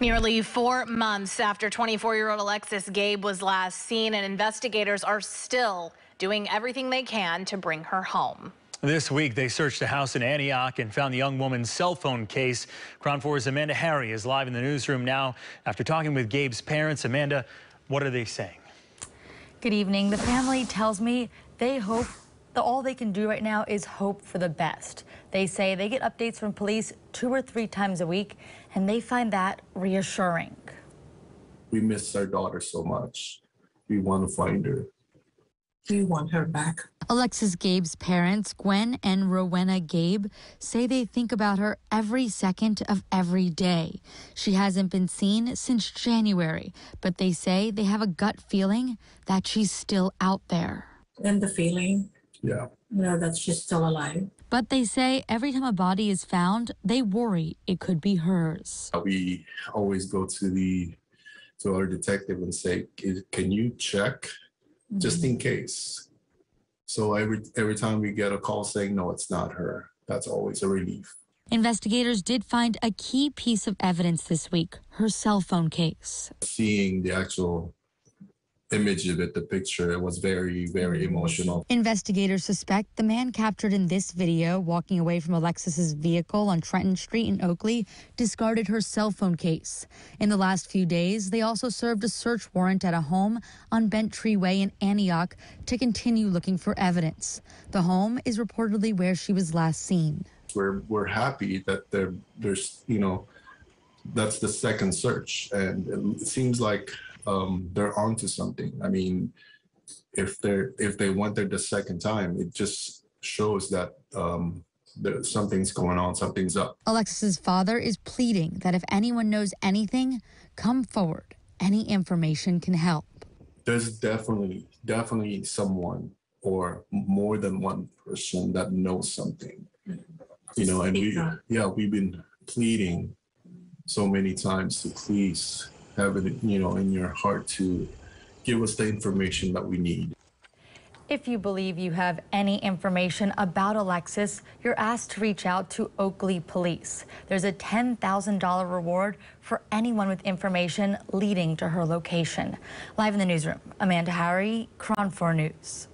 Nearly four months after 24-year-old Alexis Gabe was last seen, and investigators are still doing everything they can to bring her home. This week, they searched a house in Antioch and found the young woman's cell phone case. KRON 4's Amanda Hari is live in the newsroom now. After talking with Gabe's parents, Amanda, what are they saying? Good evening. The family tells me they hope that all they can do right now is hope for the best. They say they get updates from police two or three times a week, and they find that reassuring. We miss our daughter so much. We want to find her. We want her back. Alexis Gabe's parents, Gwen and Rowena Gabe, say they think about her every second of every day. She hasn't been seen since January, but they say they have a gut feeling that she's still out there. And the feeling, Yeah. you know, that she's still alive. But they say every time a body is found, they worry it could be hers. Uh, we always go to the to our detective and say, "Can- "Can you check, just mm-hmm. in case?" So every every time we get a call saying, "No, it's not her," that's always a relief. Investigators did find a key piece of evidence this week her cell phone case. Seeing the actual image of it, the picture, it was very very emotional. Investigators suspect the man captured in this video walking away from Alexis's vehicle on Trenton Street in Oakley discarded her cell phone case. In the last few days, they also served a search warrant at a home on Bent Tree Way in Antioch to continue looking for evidence. The home is reportedly where she was last seen. We're we're happy that there there's you know that's the second search, and it seems like um, they're onto something. I mean, if they're if they went there the second time, it just shows that um, there, something's going on, something's up. Alexis's father is pleading that if anyone knows anything, come forward. Any information can help. There's definitely definitely someone or more than one person that knows something. You know, and we yeah we've been pleading so many times to please have it you know in your heart to give us the information that we need. If you believe you have any information about Alexis, you're asked to reach out to Oakley Police. There's a $10,000 reward for anyone with information leading to her location. Live in the newsroom, Amanda Hari, KRON 4 News.